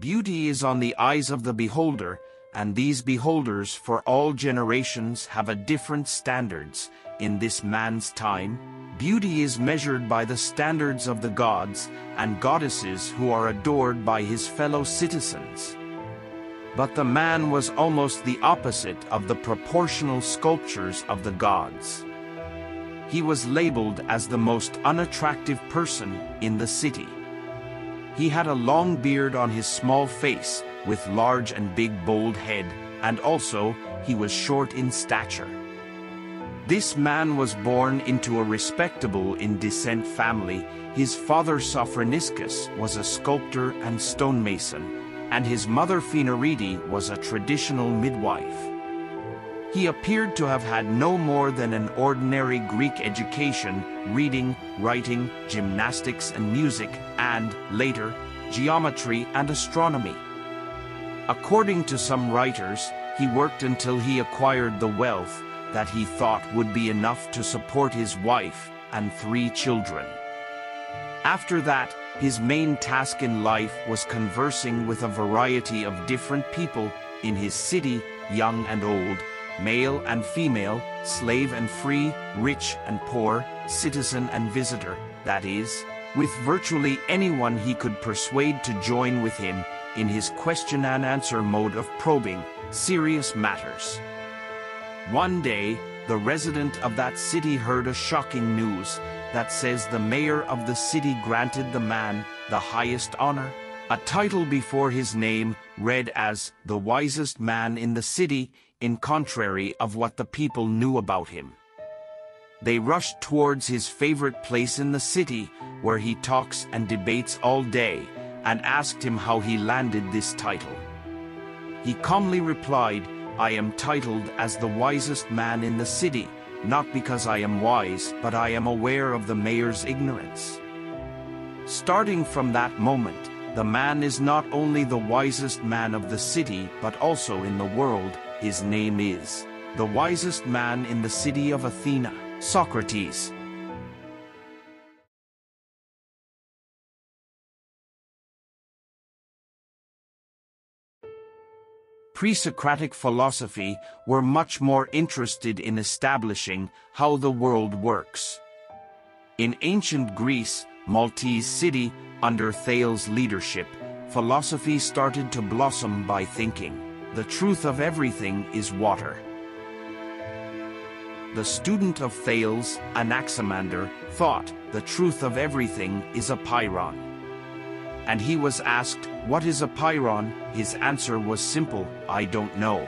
Beauty is on the eyes of the beholder, and these beholders for all generations have a different standards. In this man's time, beauty is measured by the standards of the gods and goddesses who are adored by his fellow citizens. But the man was almost the opposite of the proportional sculptures of the gods. He was labeled as the most unattractive person in the city. He had a long beard on his small face, with large and big bold head, and also he was short in stature. This man was born into a respectable in descent family. His father Sophroniscus was a sculptor and stonemason, and his mother Phaenarete was a traditional midwife. He appeared to have had no more than an ordinary Greek education, reading, writing, gymnastics and music, and, later, geometry and astronomy. According to some writers, he worked until he acquired the wealth that he thought would be enough to support his wife and three children. After that, his main task in life was conversing with a variety of different people in his city, young and old, male and female, slave and free, rich and poor, citizen and visitor, that is, with virtually anyone he could persuade to join with him in his question and answer mode of probing serious matters. One day, the resident of that city heard a shocking news that says the mayor of the city granted the man the highest honor, a title before his name read as the wisest man in the city in contrary of what the people knew about him. They rushed towards his favorite place in the city, where he talks and debates all day, and asked him how he landed this title. He calmly replied, I am titled as the wisest man in the city, not because I am wise, but I am aware of the mayor's ignorance. Starting from that moment, the man is not only the wisest man of the city, but also in the world, his name is the wisest man in the city of Athena, Socrates. Pre-Socratic philosophy were much more interested in establishing how the world works. In ancient Greece, Maltese city, under Thales' leadership, philosophy started to blossom by thinking. The truth of everything is water. The student of Thales, Anaximander, thought the truth of everything is apeiron. And he was asked, what is apeiron? His answer was simple, I don't know.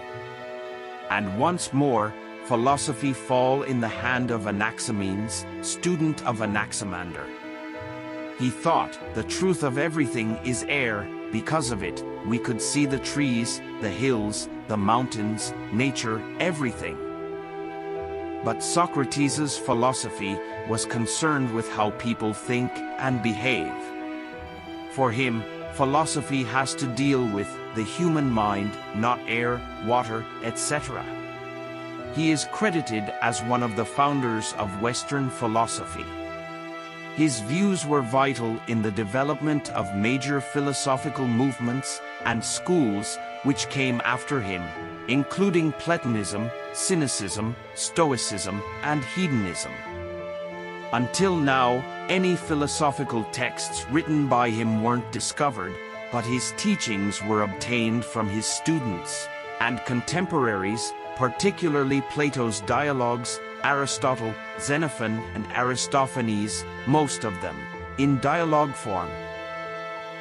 And once more, philosophy fall in the hand of Anaximenes, student of Anaximander. He thought the truth of everything is air, because of it, we could see the trees, the hills, the mountains, nature, everything. But Socrates' philosophy was concerned with how people think and behave. For him, philosophy has to deal with the human mind, not air, water, etc. He is credited as one of the founders of Western philosophy. His views were vital in the development of major philosophical movements and schools which came after him, including Platonism, Cynicism, Stoicism, and Hedonism. Until now, any philosophical texts written by him weren't discovered, but his teachings were obtained from his students and contemporaries, particularly Plato's dialogues Aristotle, Xenophon, and Aristophanes, most of them, in dialogue form.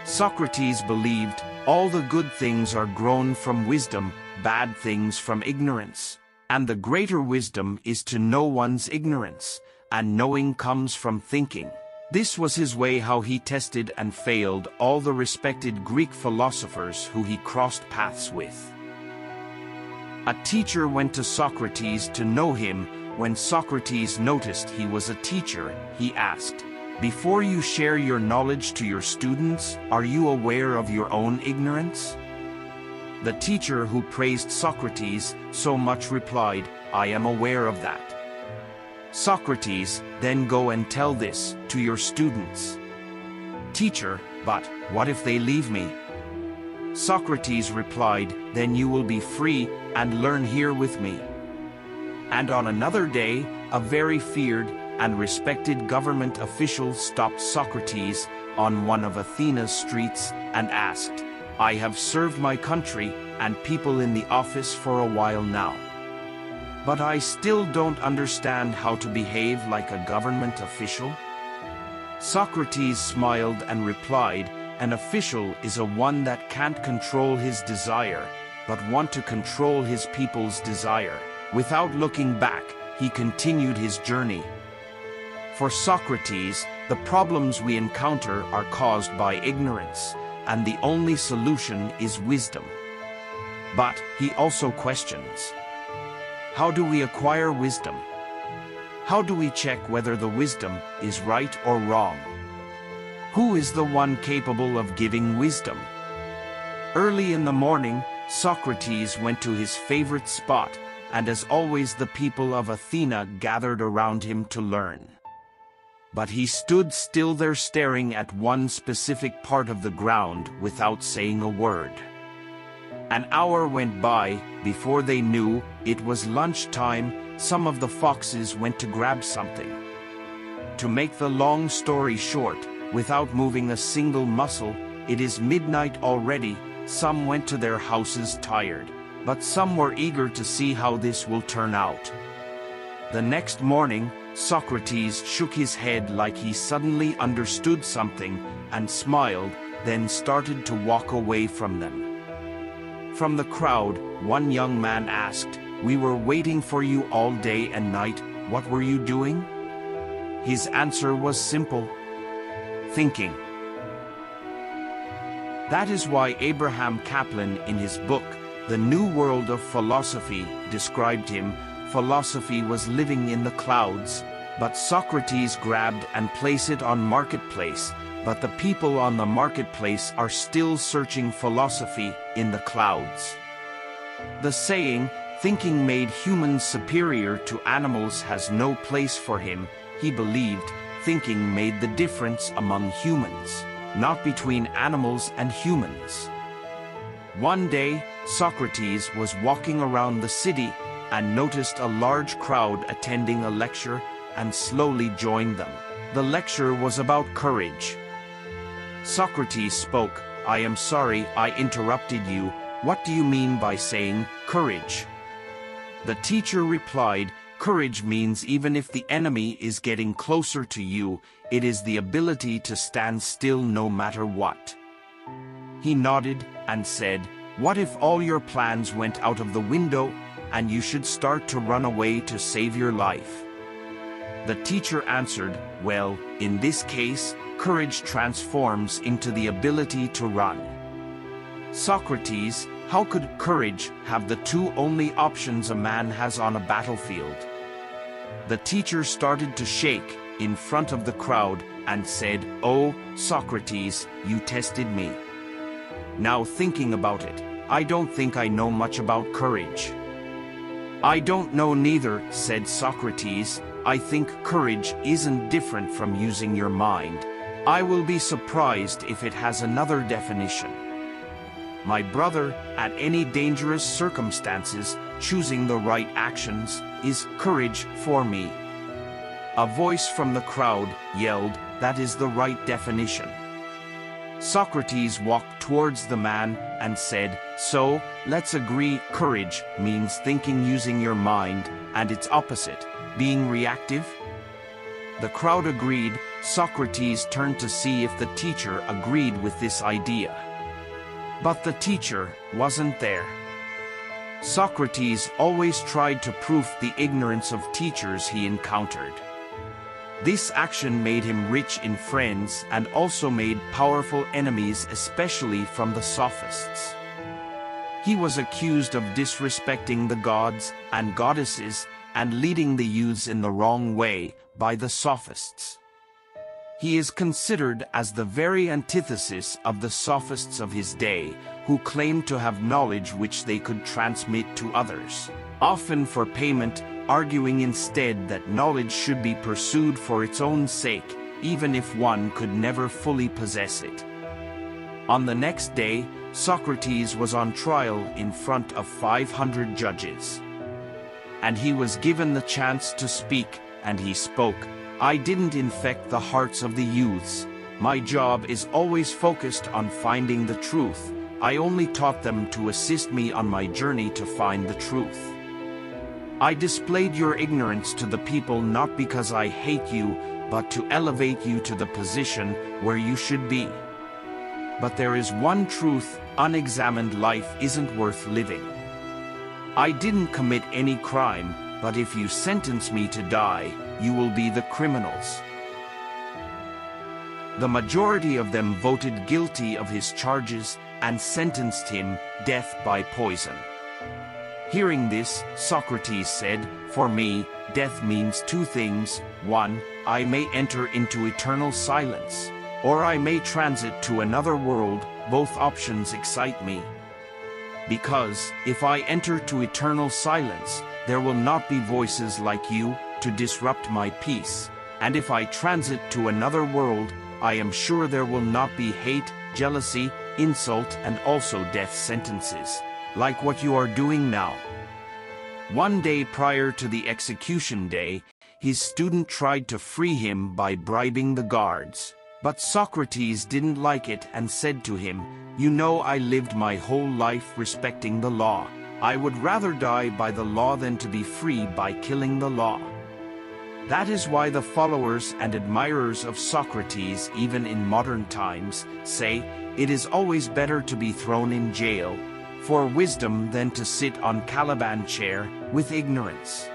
Socrates believed all the good things are grown from wisdom, bad things from ignorance. And the greater wisdom is to know one's ignorance, and knowing comes from thinking. This was his way how he tested and failed all the respected Greek philosophers who he crossed paths with. A teacher went to Socrates to know him when Socrates noticed he was a teacher, he asked, Before you share your knowledge to your students, are you aware of your own ignorance? The teacher who praised Socrates so much replied, I am aware of that. Socrates, then go and tell this to your students. Teacher, but what if they leave me? Socrates replied, Then you will be free and learn here with me. And on another day, a very feared and respected government official stopped Socrates on one of Athena's streets and asked, I have served my country and people in the office for a while now. But I still don't understand how to behave like a government official. Socrates smiled and replied, an official is a one that can't control his desire, but want to control his people's desire. Without looking back, he continued his journey. For Socrates, the problems we encounter are caused by ignorance, and the only solution is wisdom. But he also questions, how do we acquire wisdom? How do we check whether the wisdom is right or wrong? Who is the one capable of giving wisdom? Early in the morning, Socrates went to his favorite spot, and as always the people of Athena gathered around him to learn. But he stood still there staring at one specific part of the ground without saying a word. An hour went by, before they knew, it was lunchtime, some of the foxes went to grab something. To make the long story short, without moving a single muscle, it is midnight already, some went to their houses tired, but some were eager to see how this will turn out. The next morning, Socrates shook his head like he suddenly understood something and smiled, then started to walk away from them. From the crowd, one young man asked, We were waiting for you all day and night, what were you doing? His answer was simple, thinking. That is why Abraham Kaplan in his book, The New World of Philosophy, described him, philosophy was living in the clouds, but Socrates grabbed and placed it on marketplace, but the people on the marketplace are still searching philosophy in the clouds. The saying, thinking made humans superior to animals has no place for him, he believed, thinking made the difference among humans, not between animals and humans. One day, Socrates was walking around the city and noticed a large crowd attending a lecture and slowly joined them. The lecture was about courage. Socrates spoke, I am sorry I interrupted you. What do you mean by saying courage? The teacher replied, Courage means even if the enemy is getting closer to you, it is the ability to stand still no matter what. He nodded and said, What if all your plans went out of the window and you should start to run away to save your life? The teacher answered, Well, in this case, courage transforms into the ability to run. Socrates, how could courage have the two only options a man has on a battlefield? The teacher started to shake in front of the crowd and said, Oh, Socrates, you tested me. Now thinking about it, I don't think I know much about courage. I don't know neither, said Socrates. I think courage isn't different from using your mind. I will be surprised if it has another definition my brother, at any dangerous circumstances, choosing the right actions, is courage for me. A voice from the crowd yelled, that is the right definition. Socrates walked towards the man and said, So, let's agree courage means thinking using your mind, and its opposite, being reactive? The crowd agreed, Socrates turned to see if the teacher agreed with this idea. But the teacher wasn't there. Socrates always tried to prove the ignorance of teachers he encountered. This action made him rich in friends and also made powerful enemies especially from the sophists. He was accused of disrespecting the gods and goddesses and leading the youths in the wrong way by the sophists. He is considered as the very antithesis of the sophists of his day, who claimed to have knowledge which they could transmit to others, often for payment, arguing instead that knowledge should be pursued for its own sake, even if one could never fully possess it. On the next day, Socrates was on trial in front of 500 judges. And he was given the chance to speak, and he spoke. I didn't infect the hearts of the youths. My job is always focused on finding the truth. I only taught them to assist me on my journey to find the truth. I displayed your ignorance to the people not because I hate you, but to elevate you to the position where you should be. But there is one truth, unexamined life isn't worth living. I didn't commit any crime, but if you sentence me to die, you will be the criminals. The majority of them voted guilty of his charges and sentenced him death by poison. Hearing this, Socrates said, For me, death means two things. One, I may enter into eternal silence, or I may transit to another world, both options excite me. Because, if I enter to eternal silence, there will not be voices like you, to disrupt my peace. And if I transit to another world, I am sure there will not be hate, jealousy, insult and also death sentences like what you are doing now. One day prior to the execution day, his student tried to free him by bribing the guards. But Socrates didn't like it and said to him, You know I lived my whole life respecting the law. I would rather die by the law than to be free by killing the law. That is why the followers and admirers of Socrates, even in modern times, say, it is always better to be thrown in jail for wisdom than to sit on Caliban chair with ignorance.